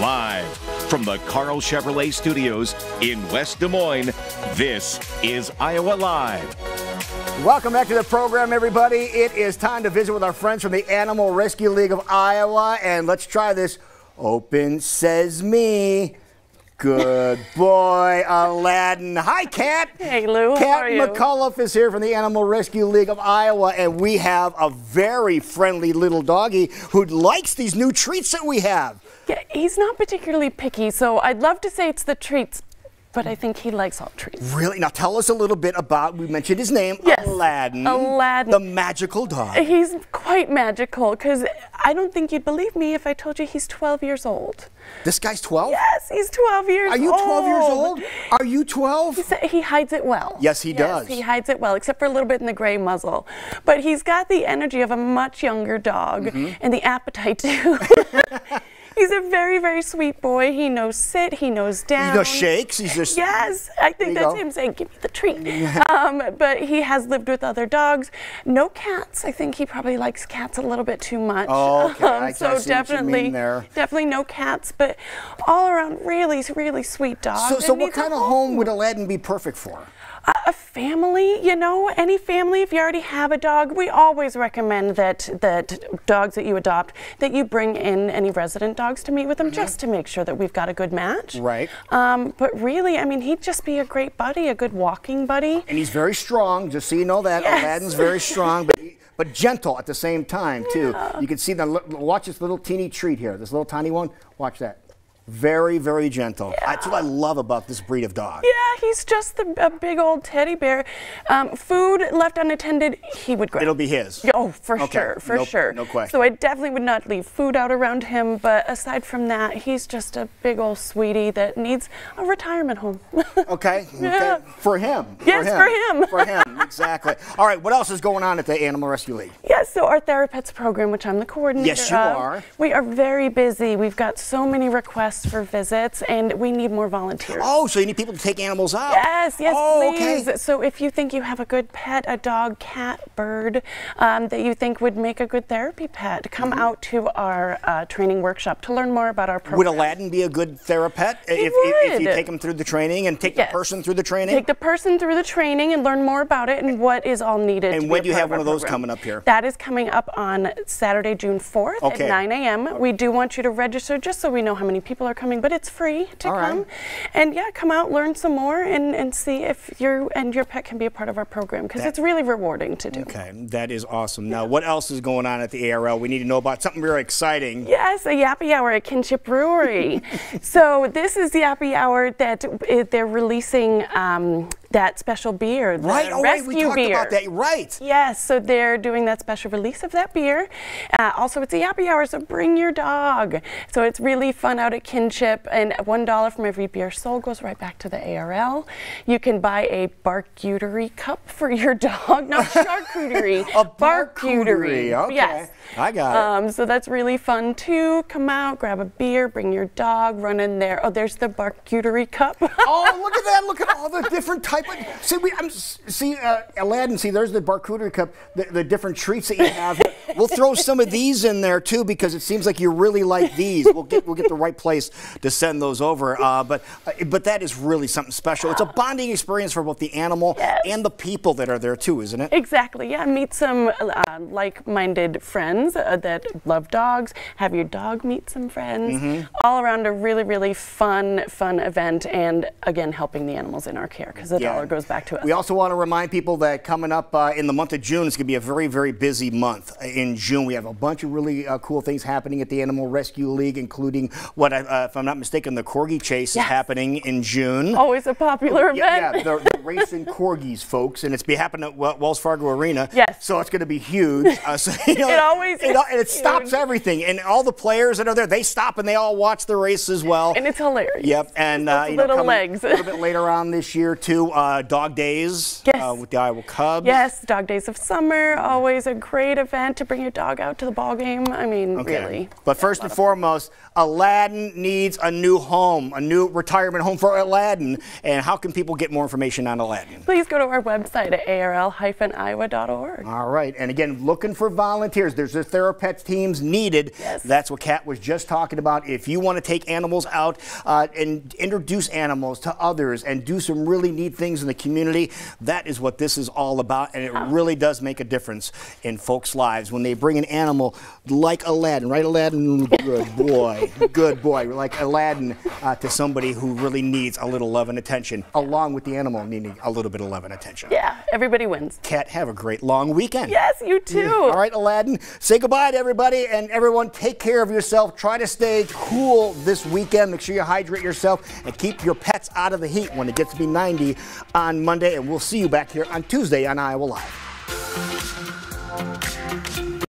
Live from the Karl Chevrolet Studios in West Des Moines, this is Iowa Live. Welcome back to the program, everybody. It is time to visit with our friends from the Animal Rescue League of Iowa, and let's try this. Open says me. Good boy, Aladdin. Hi, Cat. Hey, Lou. Cat? McAuliffe is here from the Animal Rescue League of Iowa, and we have a very friendly little doggy who likes these new treats that we have. Yeah, he's not particularly picky, so I'd love to say it's the treats, but I think he likes all trees. Really? Now tell us a little bit about, we mentioned his name, Yes, Aladdin. Aladdin. The magical dog. He's quite magical because I don't think you'd believe me if I told you he's 12 years old. This guy's 12? Yes, he's 12 years old. Are you 12 years old? Are you 12? He He hides it well. Yes, he does. He hides it well, except for a little bit in the gray muzzle. But he's got the energy of a much younger dog Mm-hmm. and the appetite too. he's a very, very sweet boy. He knows sit, he knows down. He does shakes. He's just. Yes, I think that's go. him saying, "Give me the treat." um, but he has lived with other dogs. No cats. I think he probably likes cats a little bit too much. Um, Oh, okay. I- I see so what you definitely, mean there. definitely no cats. But all around, really, really sweet dog. So, so what kind of home would Aladdin be perfect for? A, family, you know, any family. If you already have a dog, we always recommend that that dogs that you adopt that you bring in any resident dogs to meet with them, just to make sure that we've got a good match. Right. Um, but really, I mean, he'd just be a great buddy, a good walking buddy. And he's very strong, just so you know that. Yes. Aladdin's very strong, but but gentle at the same time too. You can see the watch this little teeny treat here, this little tiny one. Watch that. Very, very gentle. That's what I love about this breed of dog. Yeah, he's just the, a big old teddy bear. Um, food left unattended, he would grab. It'll be his. Oh, for Okay, sure, for no- sure. no question. So I definitely would not leave food out around him. But aside from that, he's just a big old sweetie that needs a retirement home. Okay. Yeah. okay. For him. Yes, for him. For him. Exactly. All right. What else is going on at the Animal Rescue League? Yes, so our Therapets program, which I'm the coordinator Yes, you of, are. we are very busy. We've got so many requests for visits, and we need more volunteers. Oh, so you need people to take animals out? Yes, yes, oh, please. Okay. So if you think you have a good pet, a dog, cat, bird, um, that you think would make a good therapy pet, come out to our uh, training workshop to learn more about our program. Would Aladdin be a good therapet if, if, if you take him through the training and take Yes. the person through the training? Take the person through the training and learn more about it and what is all needed. And when do you have one of those program. coming up here? That is coming up on Saturday, June 4th Okay. at 9 a.m. We do want you to register just so we know how many people are coming, but it's free to All right. come. And yeah, come out, learn some more, and, and see if you and your pet can be a part of our program because it's really rewarding to do. Okay, that is awesome. Now, what else is going on at the ARL? We need to know about something very exciting. Yes, a Yappy Hour at Kinship Brewery. so this is the Yappy Hour that uh, they're releasing um, that special beer, the Right? Oh, right. rescue We talked beer. about that. Right. Yes, so they're doing that special release of that beer. Uh, also, it's a happy Hour, so bring your dog. So it's really fun out at Kinship, and $1 from every beer sold goes right back to the ARL. You can buy a barcuterie cup for your dog, not charcuterie, A barcuterie, okay. Yes. I got it. Um, so that's really fun too. Come out, grab a beer, bring your dog, run in there. Oh, there's the barcuterie cup. Oh, look at that! Look at all the different of. See, we I'm, see uh, Aladdin. See, there's the barcuterie cup. The, the different treats that you have. we'll throw some of these in there too because it seems like you really like these. We'll get we'll get the right place to send those over. Uh, but uh, but that is really something special. It's a bonding experience for both the animal Yes. and the people that are there too, isn't it? Exactly. Yeah. Meet some uh, like-minded friends uh, that love dogs. Have your dog meet some friends. Mm-hmm. All around a really, really fun, fun event, and again helping the animals in our care because Yeah. Dollar goes back to us. We also want to remind people that coming up uh, in the month of June, it's going to be a very, very busy month. In June, we have a bunch of really uh, cool things happening at the Animal Rescue League, including what, uh, if I'm not mistaken, the Corgi Chase Yes. is happening in June. Always a popular Yeah, event. yeah, they're, they're racing corgis, folks, and it's be happening at Wel- Wells Fargo Arena. Yes. So it's going to be huge. Uh, so, you know, It always it, and it stops everything, and all the players that are there, they stop and they all watch the race as well. and it's hilarious. Yep, and uh, you know, little coming legs. a little bit later on this year too. Uh, uh, dog days Yes. uh, with the Iowa Cubs. Yes, Dog Days of Summer, always a great event to bring your dog out to the ball game. I mean, Okay. really. But first and foremost, Aladdin needs a new home, a new retirement home for Aladdin. And how can people get more information on Aladdin? Please go to our website at arl-iowa.org. All right. And again, looking for volunteers. There's the Therapets teams needed. Yes. That's what Cat was just talking about. If you want to take animals out uh, and introduce animals to others and do some really neat things in the community, that is what this is all about. And it really does make a difference in folks' lives when they bring an animal like Aladdin, right, Aladdin? Good boy. Good boy. Like Aladdin uh, to somebody who really needs a little love and attention, along with the animal needing a little bit of love and attention. Yeah, everybody wins. Cat, have a great long weekend. Yes, you too. All right, Aladdin, say goodbye to everybody and everyone take care of yourself. Try to stay cool this weekend. Make sure you hydrate yourself and keep your pets out of the heat when it gets to be 90 on Monday. And we'll see you back here on Tuesday on Iowa Live.